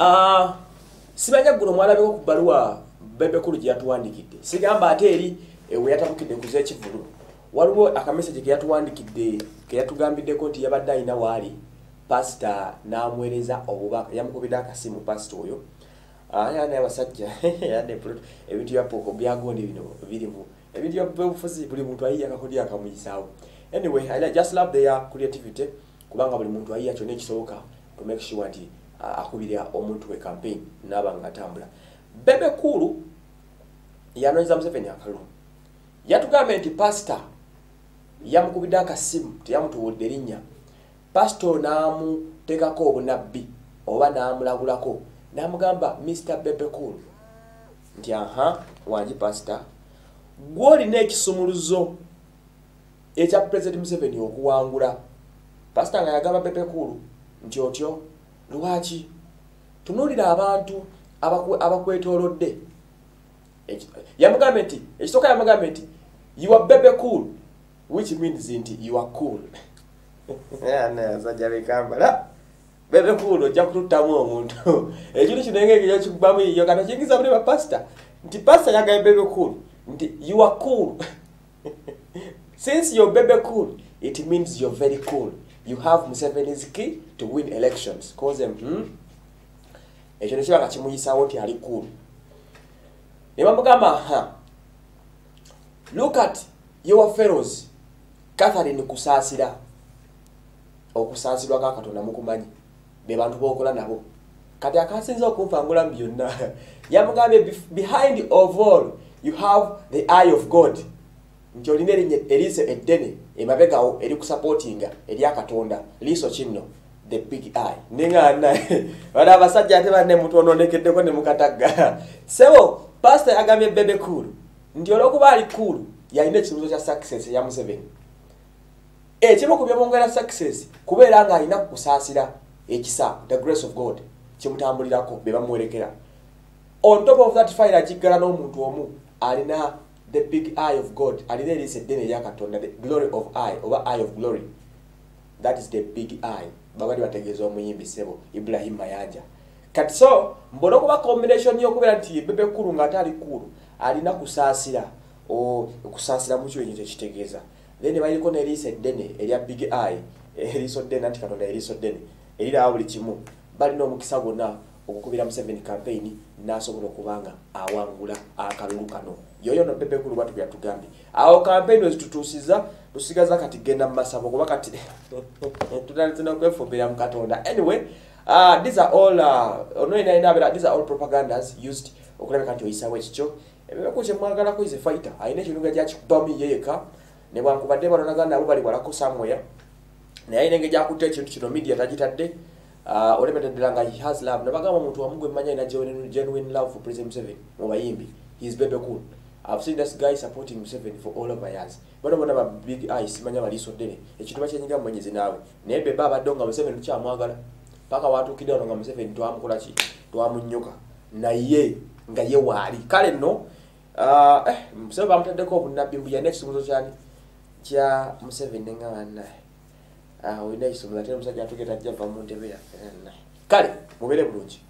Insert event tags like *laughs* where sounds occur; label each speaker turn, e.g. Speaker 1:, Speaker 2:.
Speaker 1: Ah, simanya guno mwalabeko ku bbaluwa bebekulu gye yatuwandikidde. Sigamba ate eri eh, we yatabukidde kuza ekivulu waliwo akameseji ke yatuwandikidde ke yatugambiddeko nti yabadde alina waali pasita n'amuweereza obubaka yamukubidde akasimu pasita oyo. Ah, yana abasajja *laughs* ebintu bya poko byagondi bino birimu. Ebintu byobufuzi buli muntu ayiya akakodi akamuyisaawo anyway I just love their creativity kubanga buli muntu ayiya kyonna ekisoboka to make sure nti akubirira omuntu we campaign naaba nga atambula bebe kulu yanonyeza museveni akalulu. Yatugambye nti pasita yamukubidde akasimu teyamutuwulidde erinnya pasito n'amuteekako obunabbi oba n'amulagulako n'amugamba mr bebekul nti aha wangi pasita gw'olina ekisumuluzo ekya president museveni okuwangula pasita nga yagamba bebekulu nti otyo lwaki? Tunuulira abantu Eki- yamugambye nti ekisooka yamugambye nti you are bebe cool which means nti you are cool. *laughs* Nasajja bekambala bebe cool ojja kututtamu omuntu. *laughs* Ekintu kino engeri kyekikubamu iyo kata kiyingiza muli bapasita nti pasita yagambye bebe cool. Nti you are cool. *laughs* Since you're bebe cool it means you're very cool you have museveni's key to win elections. Cause hmm? ekyo nekiba nga kimuyisaawo nti ali cool. Ne bamugamba ha look at your fellows catherine kusaasira. Okusaasirwa ka katonda mukumanyi be bantu bokola nabo. Kati akasinza okunfangula mu byonna *laughs* yamugambye "Bef- behind of all you have the eye of god nti olina eriiso eddene emabegawo erikusapootinga eryakatonda liiso kinno the big eye. Neŋana *laughs* bana abasajja ate banne mutononekeddeko ne mukatagga. *laughs* Sebo pasita yagambye bebe kulu nti olwokuba ali kulu yalina ekibuzo kya success eya museveni. Ekimu ku byomwongera success kubeera ng'alina kusaasira ekisa the grace of god kimutambulirako be bamuwerekera on top of that fire agiggala n'omuntu omu alina the big eye of god. Alina eriisa eddene erya katonda the glory of eye oba eye of glory. That is the big eye. Babali bategeeza omuyimbi sebo ibrahim mayanja kati so mbona okuba combination yokubeera nti bebe kulu ng'ate ali kulu alina kusaasira. O- kusaasira mukyo ekyo tekitegeeza then baliko n'eriiso eddene erya big eye eriiso ddene nti katonda eriiso ddene eriraba buli kimu. Balina omukisa gwonna okukubira museveni campaign n'asobola okuba nga awangula akalulu kano yoyo no bebe kulu bwatu byatugambye awo campaign wezitutuusiza tusigaza kati genda mu masabo kuba kati *laughs* tutalituna kwefumbira mu katonda. Anyway uh, these are all uh, onoinainabera these are all propagandas used okulabika nti oyisawo ekikyo. Ebibeku kyemwagalako is fighter alina ekintu nga gyakikubamu yeyeka nebwankubadde banonagana nabo bali walako somewhere naye alina engeri gyakutta ekintu kino media tagitadde uh, olemetera ddala nga he has love. Nabagamba omuntu wamu gwe mmanyi alina genuine- love for president museveni mu bayimbi. He is bebe cool I've seen this guy supporting Museveni for all over years. Bano bona ba big eyes simanya baliso ddene. Ekintu bakyenyiga mwenyezi naawe. Naye bebe abadde nga Museveni tukyamwagala. Paka watuukidde wano nga Museveni twamukola ki? Twamunnyuka. Naye nga ye waali. Kale nno uh, eh, Museveni bamutaddeko obunnabbi mbu yalina ekisumuzo kyani kya Museveni nga bannaye. Ah, olina ekisumuzo ate omusajja atuge tajja va mu ntebe yaffe. Kale mubeere bulungi.